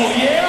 ¡Oh, yeah!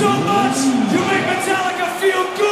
So much. You make Metallica feel good.